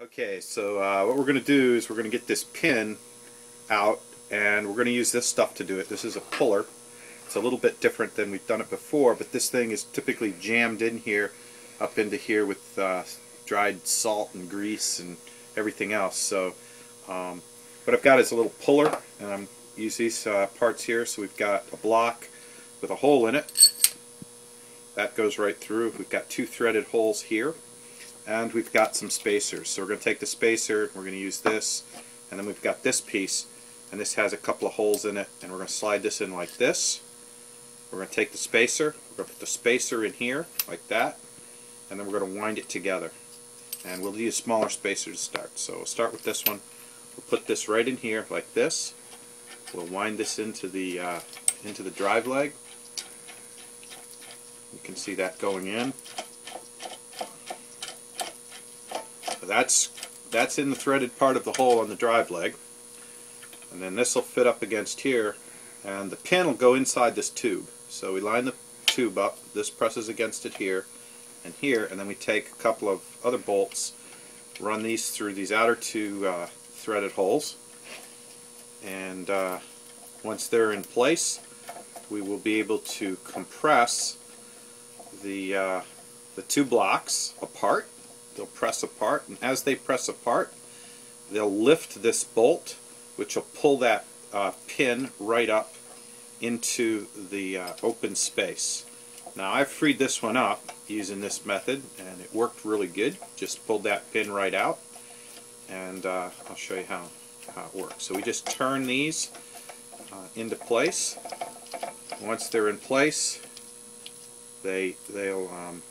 Okay, so uh, what we're going to do is we're going to get this pin out and we're going to use this stuff to do it. This is a puller. It's a little bit different than we've done it before, but this thing is typically jammed in here, up into here with uh, dried salt and grease and everything else. So um, what I've got is a little puller, and I'm use these uh, parts here. So we've got a block with a hole in it. That goes right through. We've got two threaded holes here and we've got some spacers. So we're going to take the spacer, we're going to use this, and then we've got this piece, and this has a couple of holes in it, and we're going to slide this in like this. We're going to take the spacer, we're going to put the spacer in here, like that, and then we're going to wind it together. And we'll use smaller spacers to start. So we'll start with this one. We'll put this right in here, like this. We'll wind this into the uh, into the drive leg. You can see that going in. That's that's in the threaded part of the hole on the drive leg. And then this will fit up against here and the pin will go inside this tube. So we line the tube up this presses against it here and here and then we take a couple of other bolts run these through these outer two uh, threaded holes. And uh, once they're in place we will be able to compress the uh, the two blocks apart they'll press apart and as they press apart they'll lift this bolt which will pull that uh, pin right up into the uh, open space. Now I've freed this one up using this method and it worked really good. Just pulled that pin right out and uh, I'll show you how, how it works. So we just turn these uh, into place. Once they're in place they, they'll um,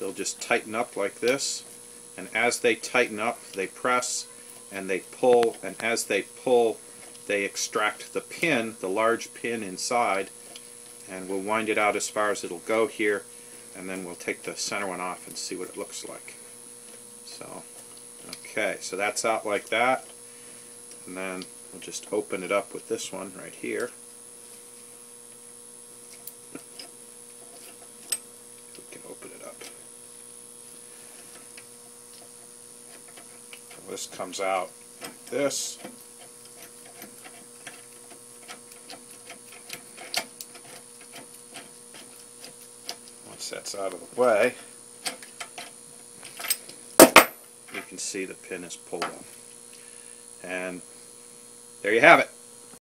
they'll just tighten up like this and as they tighten up they press and they pull and as they pull they extract the pin, the large pin inside and we'll wind it out as far as it'll go here and then we'll take the center one off and see what it looks like. So, okay, so that's out like that and then we'll just open it up with this one right here. This comes out like this. Once that's out of the way, you can see the pin is pulled up. And there you have it.